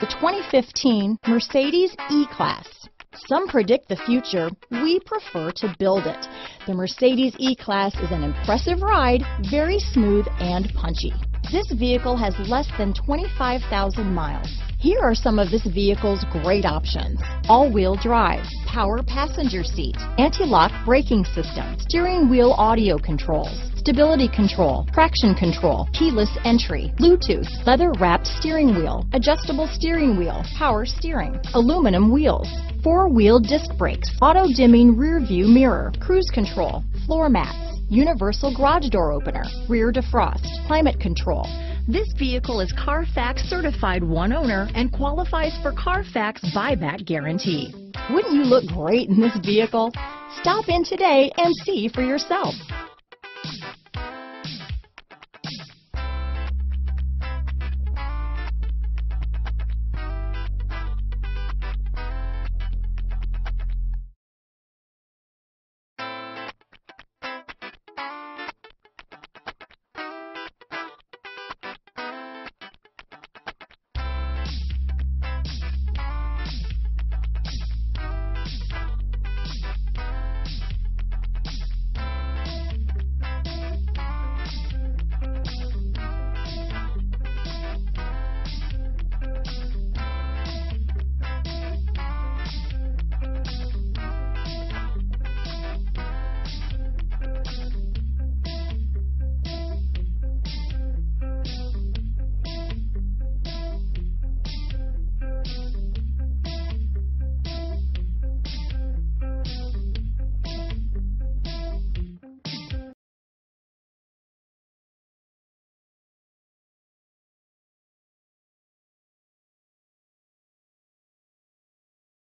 The 2015 Mercedes E-Class. Some predict the future. We prefer to build it. The Mercedes E-Class is an impressive ride, very smooth and punchy. This vehicle has less than 25,000 miles. Here are some of this vehicle's great options. All-wheel drive, power passenger seat, anti-lock braking system, steering wheel audio controls, stability control, traction control, keyless entry, Bluetooth, leather wrapped steering wheel, adjustable steering wheel, power steering, aluminum wheels, four wheel disc brakes, auto dimming rear view mirror, cruise control, floor mats, universal garage door opener, rear defrost, climate control. This vehicle is Carfax certified one owner and qualifies for Carfax buyback guarantee. Wouldn't you look great in this vehicle? Stop in today and see for yourself.